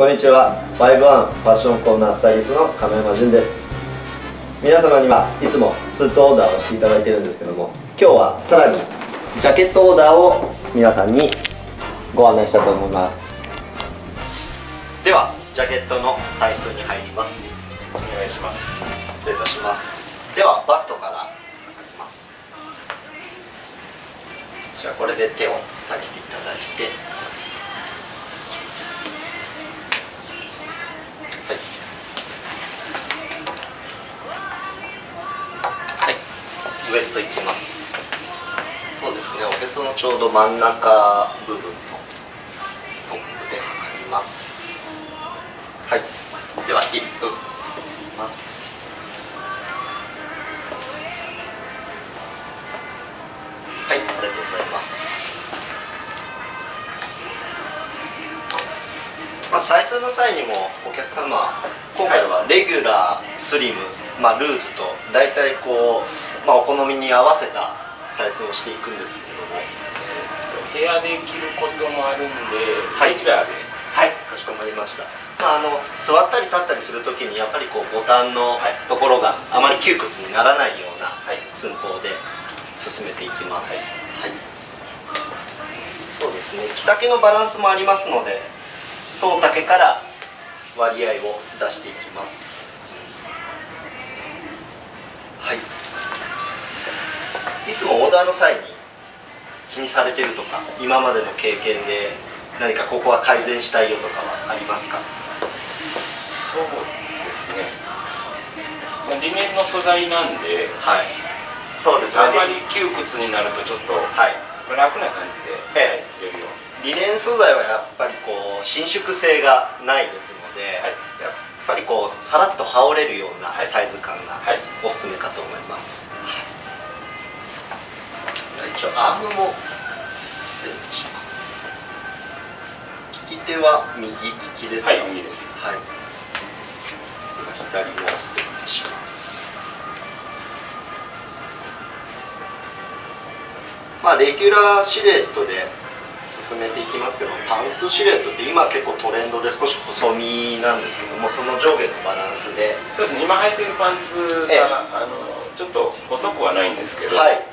こんにちは。51ファッションコーナースタイリストの亀山潤です。皆様にはいつもスーツオーダーをしていただいてるんですけども今日はさらにジャケットオーダーを皆さんにご案内したいと思います。ではジャケットのサイズに入ります。お願いします。失礼いたします。ではバストから測ります。じゃあこれで手を下げていただいてウエストいきます。そうですね。おへそのちょうど真ん中部分のトップで測ります。はい。ではヒップいきます。はい、ありがとうございます。まあ、採寸の際にもお客様今回はレギュラー、スリム、まあ、ルーズと大体こう、まあ、お好みに合わせた採寸をしていくんですけれども。部屋で着ることもあるんで、はい。レギュラーで。はい。かしこまりました、まあ、あの座ったり立ったりするときにやっぱりこうボタンのはい。ところがあまり窮屈にならないようなはい。寸法で進めていきます、はい。そうですね。着丈のバランスもありますので総丈から割合を出していきますつもオーダーの際に気にされてるとか今までの経験で何かここは改善したいよとかはありますか？そうですね。まあリネンの素材なんではい。そうですね。あまり窮屈になるとちょっとはい。楽な感じで、え入れるようリネン素材はやっぱりこう伸縮性がないですので、はい。やっぱりこうさらっと羽織れるようなはい。サイズは右利きですか？はい右です。はい。左も失礼いたします。まあレギュラーシルエットで進めていきますけどパンツシルエットって今結構トレンドで少し細身なんですけどもその上下のバランスで。そうですね。今履いてるパンツええ。が、あのちょっと細くはないんですけど、はい。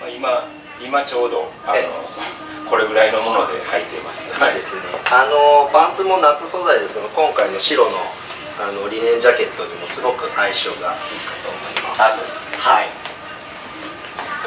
まあ、今今ちょうどあのえこれぐらいのもので履いています。いい。ですねあのパンツも夏素材ですけど今回の白のあのリネンジャケットにもすごく相性がいいかと思います。あそうですねはい。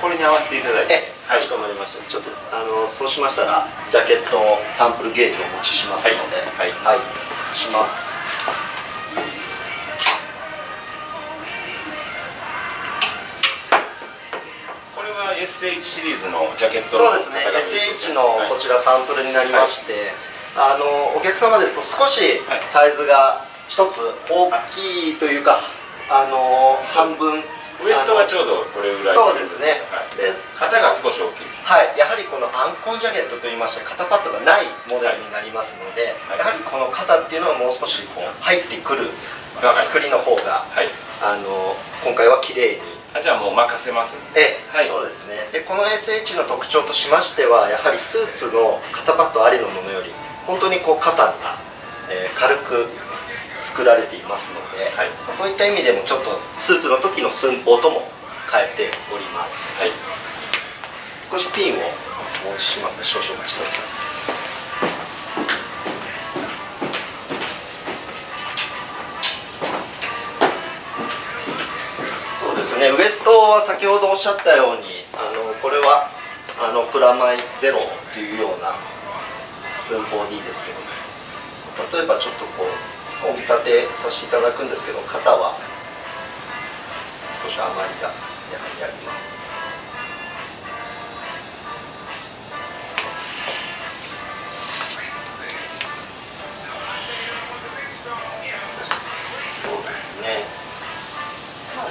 これに合わせていただいて。え、かしこまりました。ちょっとあのそうしましたらジャケットサンプルゲージをお持ちしますので、はい。はい、します。SH シリーズのジャケットそうですね。SH のこちらサンプルになりまして、あのお客様ですと少しはい。サイズが一つ大きいというか、あの半分。ウエストがちょうどこれぐらいそうですね。はい。で肩が少し大きいですはい、やはりこのアンコンジャケットといいまして肩パッドがないモデルになりますので、はい。やはりこの肩っていうのはもう少しこう入ってくる作りの方がはい。あの今回は綺麗にあじゃあもう任せますええ、はい。そうですね。でこの SH の特徴としましてはやはりスーツの肩パッドありのものより本当にこう肩が、えー軽く作られていますので、はい。そういった意味でもちょっとスーツの時の寸法とも変えております。はい。少しピンをお持ちしますね。少々お待ちくださいねウエストは先ほどおっしゃったようにあのこれはあのプラマイゼロというような寸法でいいですけど例えばちょっとこうお見立てさせていただくんですけど肩は少し余りがやはりあります。そうですね、まあ、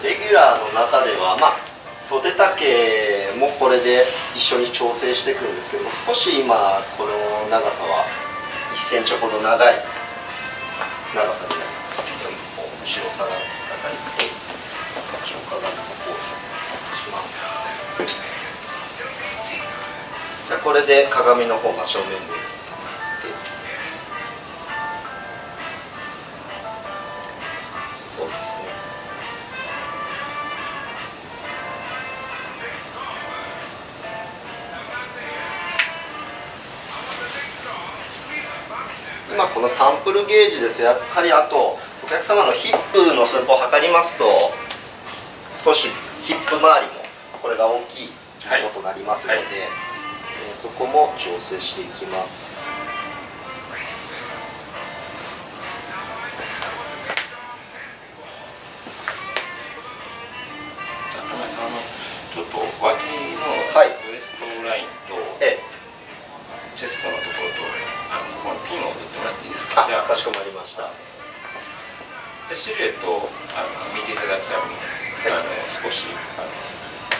レギュラーの中では、まあ、袖丈もこれで一緒に調整していくんですけども少し今この長さは1センチほど長い長さになります。ちょっと一歩後ろ下がっていただいて場所を伺うとこうします。じゃあこれで鏡の方が正面向このサンプルゲージですやはりあとお客様のヒップの寸法を測りますと少しヒップ周りもこれが大きいことになりますので、はい。はい、えー、そこも調整していきます。ちょっと脇のウエストラインと、チェストのところとあのこのピンをもらっていいですか？じゃあかしこまりました。でシルエットをあの見ていただくために、はい、あの少しあの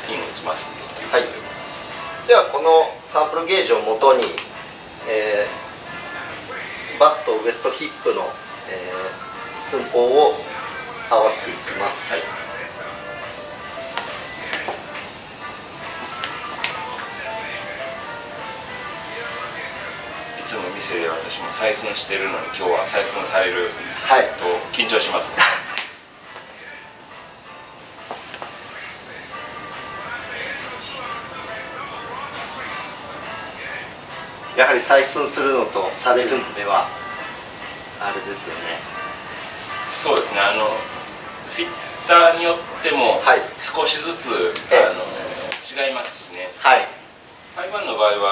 ピンを打ちますんではい。ではこのサンプルゲージをもとに、えー、バストウエストヒップの、えー、寸法を合わせていきます、はいいつも店で私も採寸してるのに今日は採寸されると緊張します、ね、は いやはり採寸するのとされるのではあれですよね。そうですね。あのフィッターによっても少しずつ、はい、あの違いますしね。はい。台湾の場合は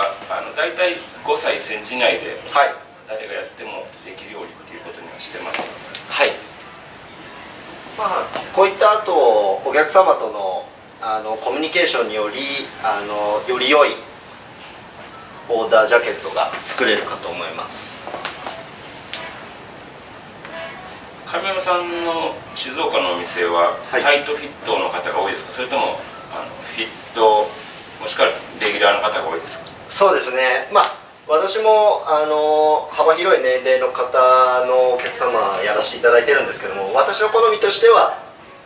大体5歳1センチ以内で誰がやってもできるようにっていうことにはしてます。はい。まあこういった後お客様とのあのコミュニケーションによりあのより良いオーダージャケットが作れるかと思います。亀山さんの静岡のお店は、タイトフィットの方が多いですか？それともあのフィットもしくはレギュラーの方が多いですか？そうですね。まあ私もあの幅広い年齢の方のお客様やらせていただいてるんですけども私の好みとしては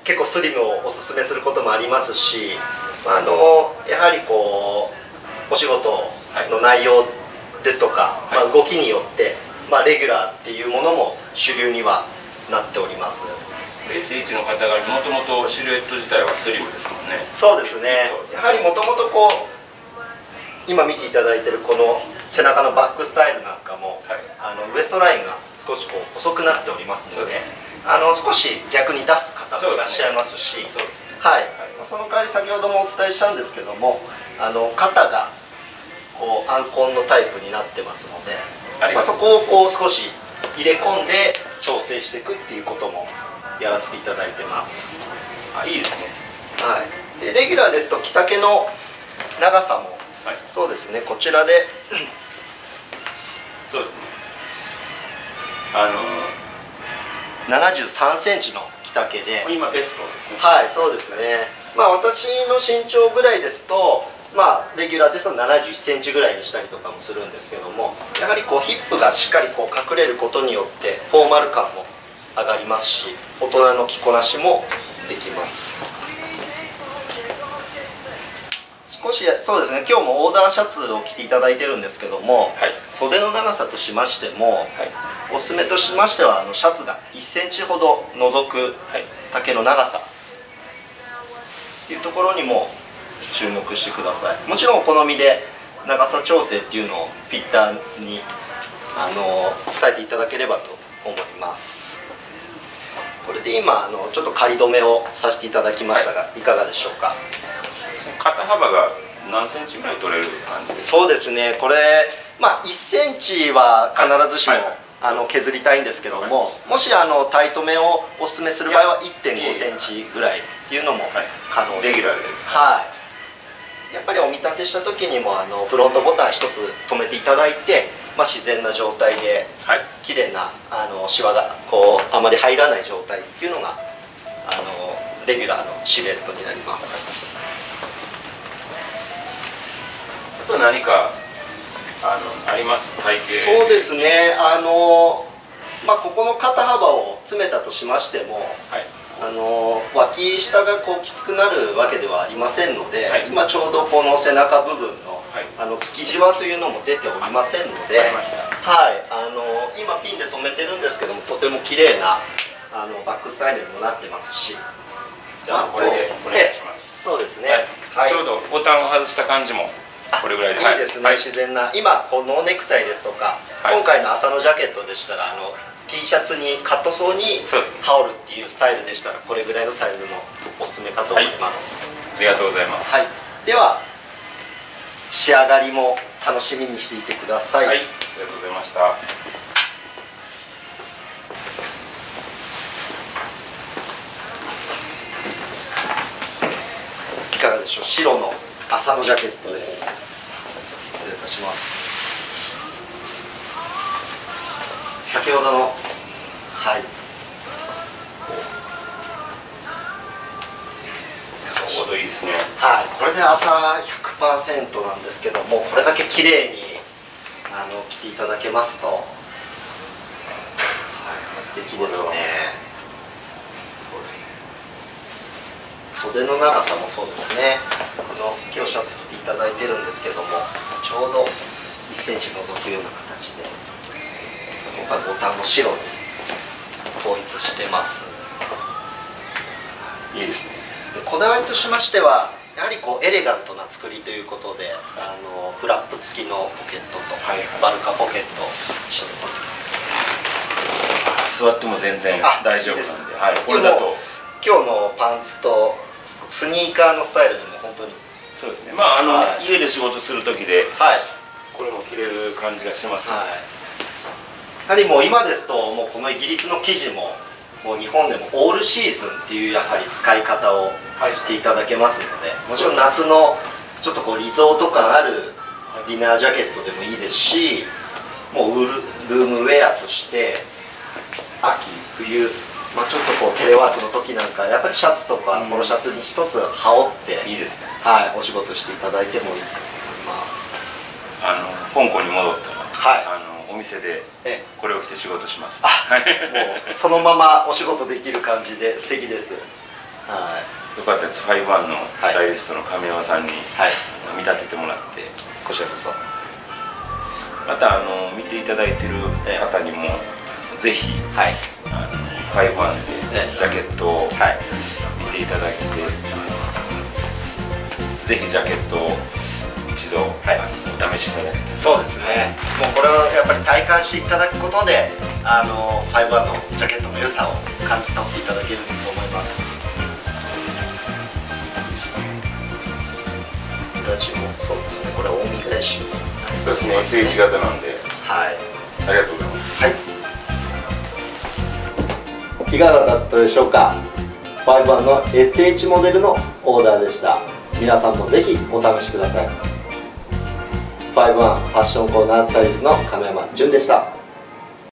結構スリムをおすすめすることもありますしあのやはりこうお仕事の内容ですとか、はい、まあ、動きによって、まあ、レギュラーっていうものも主流にはなっております。SH の方がもともとシルエット自体はスリムですもんね。そうですね。やはりもともとこう今見ていただいてるこの背中のバックスタイルなんかも、はい、あのウエストラインが少しこう細くなっておりますので、ね、あの少し逆に出す方もいらっしゃいますしそ、ね、はい、はい、その代わり先ほどもお伝えしたんですけどもあの肩がこうアンコンのタイプになってますのでまあ、そこをこう少し入れ込んで調整していくっていうこともやらせていただいてます。あいいですね。はい。でレギュラーですと着丈の長さも、はい、そうですね。こちらで。そうですね。あの。ー、73センチの着丈で。今ベストですね。はいそうですね。まあ私の身長ぐらいですとまあ、レギュラーですと7 1センチぐらいにしたりとかもするんですけどもやはりこうヒップがしっかりこう隠れることによってフォーマル感も上がりますし大人の着こなしもできます少しそうですね今日もオーダーシャツを着ていただいてるんですけども、はい、袖の長さとしましても、はい、おすすめとしましてはあのシャツが1センチほど覗く丈の長さ。っていうところにも注目してください。もちろんお好みで長さ調整っていうのをフィッターにあの伝えていただければと思います。これで今あのちょっと仮止めをさせていただきましたが、はい、いかがでしょうか？肩幅が何センチぐらい取れる感じですか？そうですね。これまあ1センチは必ずしも、はいはい。あの削りたいんですけどももしあのタイトめをおすすめする場合は1 5センチぐらいっていうのも可能です、はい、はい。やっぱりお見立てした時にもあのフロントボタン一つ止めていただいて、まあ、自然な状態で、はい、綺麗なあのシワがこうあまり入らない状態っていうのがあのレギュラーのシルエットになりますあと何かあのあります？体型。そうですね。あのまあここの肩幅を詰めたとしましても、はい。あの脇下がこうきつくなるわけではありませんので、はい、今ちょうどこの背中部分の,、あの突きじわというのも出ておりませんので、はい、あの今ピンで留めてるんですけどもとても綺麗なあのバックスタイルにもなってますし。じゃあこれでお願いします。そうですね、はい、ちょうどボタンを外した感じもこれぐらいで。いいですね、はい、自然な。今このネクタイですとか、はい、今回の朝のジャケットでしたらあの T シャツにカットソーに羽織るっていうスタイルでしたらこれぐらいのサイズのおすすめかと思います、ありがとうございます、では仕上がりも楽しみにしていてください、はい、ありがとうございました。いかがでしょう？白の朝のジャケットですします。先ほどのはい。ちょうどいいですね。はい。これで朝100%なんですけどもこれだけ綺麗にあの着ていただけますと、はい、素敵ですねそうですね袖の長さもそうですね。この今日シャツ着ていただいてるんですけどもちょうど1センチ覗くような形で今回ボタンも白に統一してます。いいですね。でこだわりとしましてはやはりこうエレガントな作りということであのフラップ付きのポケットと、バルカポケットしております。座っても全然大丈夫なんではい、これだと。今日のパンツとスニーカーのスタイルでも本当にそうですね。まああの、はい、家で仕事する時で、はい、これも着れる感じがします、はい、やはりもう今ですともうこのイギリスの生地ももう日本でもオールシーズンっていうやはり使い方をしていただけますので、もちろん夏のちょっとこうリゾート感あるディナージャケットでもいいですしもうルームウェアとして秋冬、まあ、ちょっとこうテレワークの時なんかやっぱりシャツとかポロシャツに一つ羽織って、いいですね。はい、お仕事していただいてもいいと思います。あの香港に戻ったらはい。あのお店でこれを着て仕事します、もうそのままお仕事できる感じで素敵です。はい。よかったです。ファイブワンのスタイリストの亀山さんに、はい、見立ててもらって。こちらこそ。またあの見ていただいてる方にも、ぜひ、はい、あのファイブワンでジャケットを見ていただいて、ぜひジャケットを一度、はい、お試しいただきたいそうですね。もうこれをやっぱり体感していただくことであの51のジャケットの良さを感じ取っていただけると思います。ラジオそうですね。これは近江大使そうですね。SH 型なんで。はい。ありがとうございます。はいいかがだったでしょうか？51の SH モデルのオーダーでした。皆さんもぜひお試しください。51ファッションコーナースタイリストの亀山淳でした。